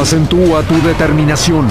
Acentúa tu determinación.